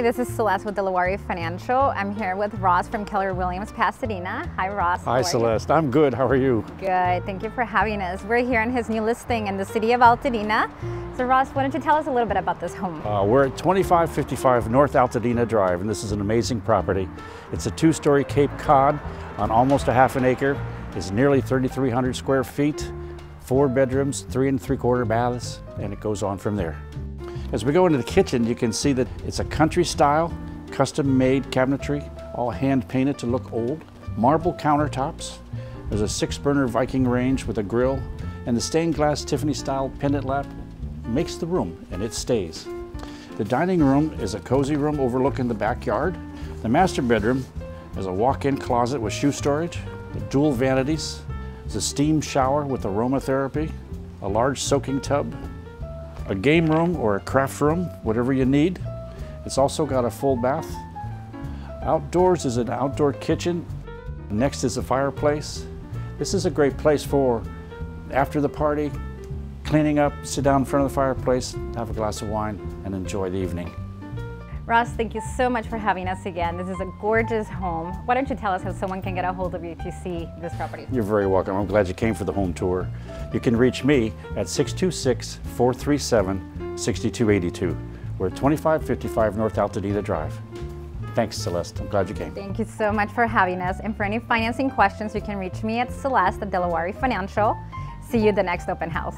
Hi, this is Celeste with Delawari Financial. I'm here with Ross from Keller Williams Pasadena. Hi, Ross. Hi, Celeste. I'm good. How are you? Good. Thank you for having us. We're here on his new listing in the city of Altadena. So, Ross, why don't you tell us a little bit about this home? Uh, we're at 2555 North Altadena Drive, and this is an amazing property. It's a two-story Cape Cod on almost a half an acre. It's nearly 3,300 square feet, four bedrooms, three and three-quarter baths, and it goes on from there. As we go into the kitchen, you can see that it's a country style, custom made cabinetry, all hand painted to look old, marble countertops. There's a six burner Viking range with a grill, and the stained glass Tiffany style pendant lamp makes the room and it stays. The dining room is a cozy room overlooking the backyard. The master bedroom is a walk-in closet with shoe storage, dual vanities, there's a steam shower with aromatherapy, a large soaking tub, a game room or a craft room, whatever you need. It's also got a full bath. Outdoors is an outdoor kitchen. Next is a fireplace. This is a great place for after the party, cleaning up, sit down in front of the fireplace, have a glass of wine, and enjoy the evening. Ross, thank you so much for having us again. This is a gorgeous home. Why don't you tell us how someone can get a hold of you to see this property? You're very welcome. I'm glad you came for the home tour. You can reach me at 626-437-6282. We're at 2555 North Altadena Drive. Thanks, Celeste. I'm glad you came. Thank you so much for having us. And for any financing questions, you can reach me at Celeste at Delawari Financial. See you at the next open house.